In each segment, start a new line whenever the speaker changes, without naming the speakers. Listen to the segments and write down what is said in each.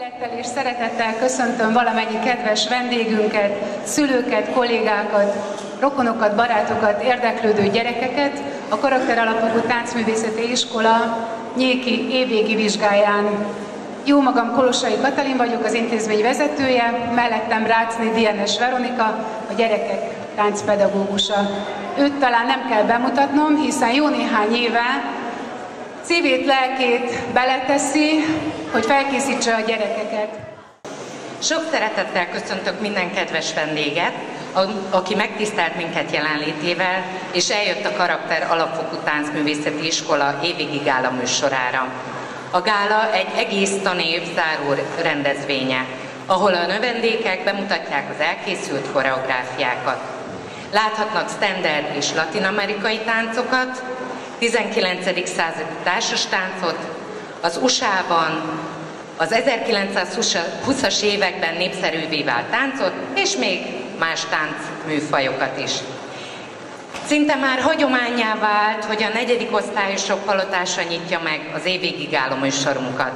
Tisztelettel és szeretettel köszöntöm valamennyi kedves vendégünket, szülőket, kollégákat, rokonokat, barátokat, érdeklődő gyerekeket a Karakter Alapokú Táncművészeti Iskola nyéki évvégi vizsgáján. Jó magam Kolosai Katalin vagyok, az intézmény vezetője, mellettem Rácni Dienes Veronika, a gyerekek táncpedagógusa. Őt talán nem kell bemutatnom, hiszen jó néhány éve szívét, lelkét beleteszi, hogy felkészítse a gyerekeket.
Sok szeretettel köszöntök minden kedves vendéget, aki megtisztelt minket jelenlétével, és eljött a Karakter Alapfokú Táncművészeti Iskola évigi gála műsorára. A gála egy egész tanév záró rendezvénye, ahol a növendékek bemutatják az elkészült koreográfiákat. Láthatnak standard és latinamerikai táncokat, 19. századi társas táncot, az USA-ban az 1920-as években népszerűvé vált táncot, és még más táncműfajokat is. Szinte már hagyományá vált, hogy a negyedik osztályosok palotása nyitja meg az évvégig álló műsorunkat.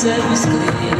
service clean.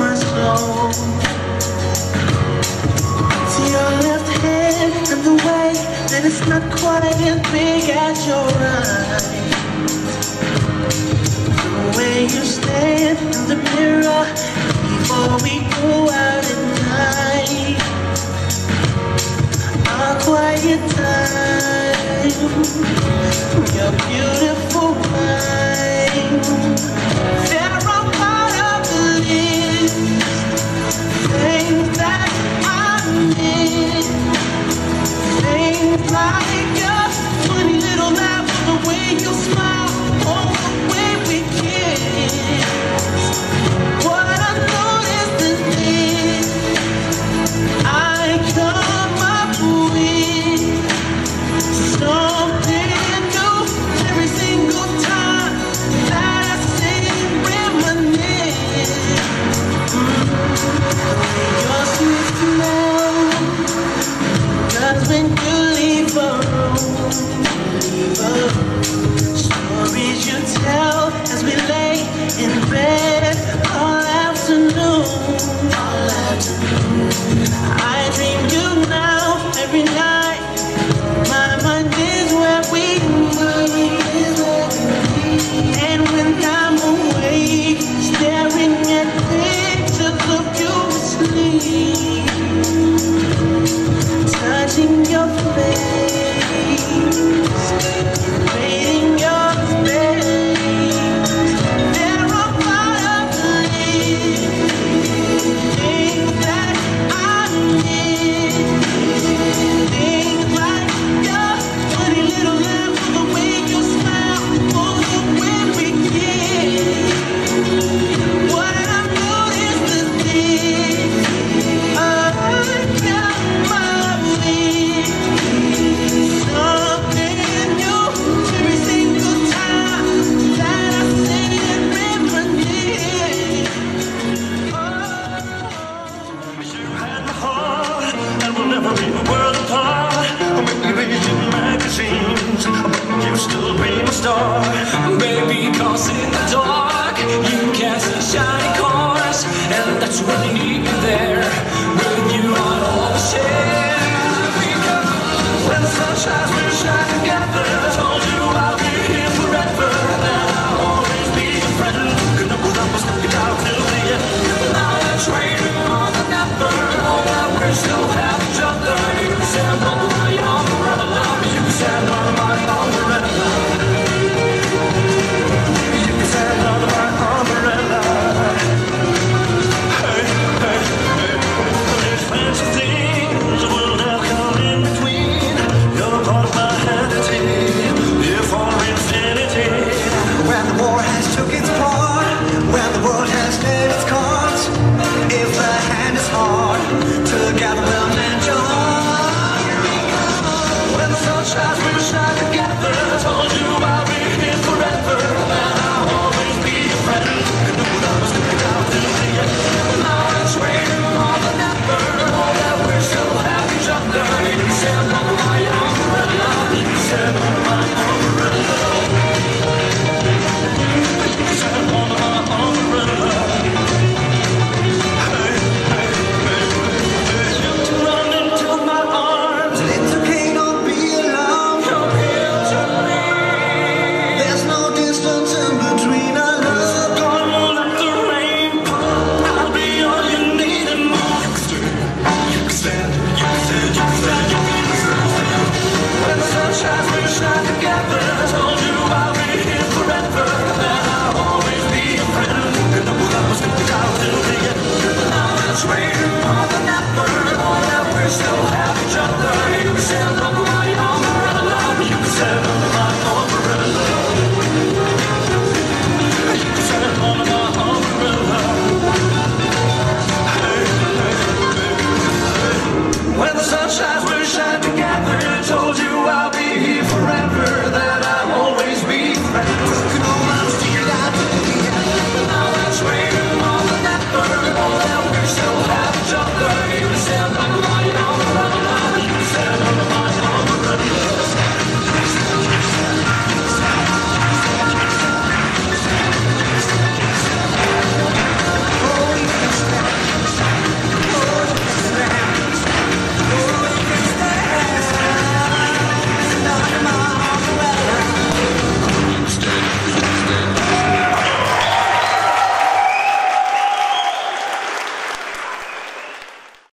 not quite as big as your eyes. The way you stand in the mirror before we go out at night. Our quiet time, your beautiful mind. There are like I dreamed you